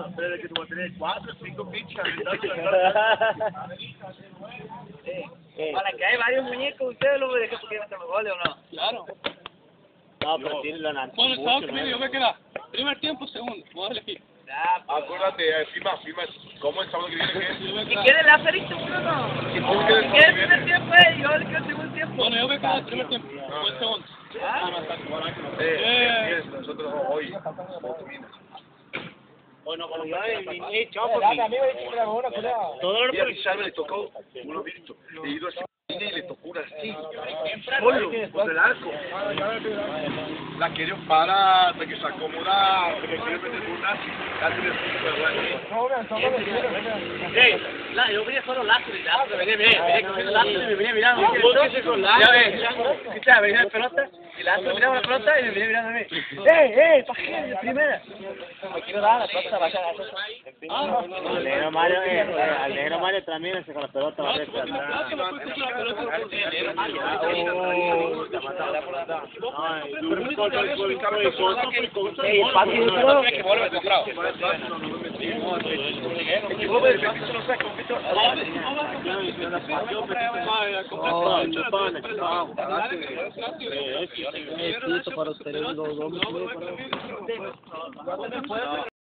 No, pero de que tú vas a tener cuatro o cinco Eh, Para que hay varios muñecos, ¿ustedes lo que porque meten los goles o no? Claro. No, pero tiene lo nan- Bueno, mucho, Estados ¿no? Unidos, yo creo que era primer tiempo, segundo. Vamos a pues. Acuérdate, eh, firma, firma. ¿Cómo el sábado que viene que ¿Y qué del aferito uno no? ¿Cómo que el ¿Y qué que del primer tiempo es? Yo le quiero el segundo tiempo. Bueno, yo creo que era el primer tiempo, o el segundo. ¿Ah? Eh, es, nosotros hoy. Bueno, chopo, mi- todo lo mi Salva le tocó uno visto. He ido así y le tocó una así. Solo, por el arco. La quería parar, hasta que se acomoda, hasta que quiere meter una así. Casi le Ey, la, yo venía solo lazo y lazo, venía, venía, venía cogiendo lazo y me venía mirando. Ya Ya ves, escucha, venía la pelota y la hace miraba la pelota y me venía mirando a mí. ¡Eh, eh, pa' qué! De primera. Me quiero dar la pelota para allá. Al negro Mario, eh, eh, al negro Mario también se con la pelota va a ver atrás. Claro, no fue la pelota por Ay, Ey, el papi duro. que vuelve comprado. Es que vos ves, el piso no saca, un piso. Para ustedes, los dos.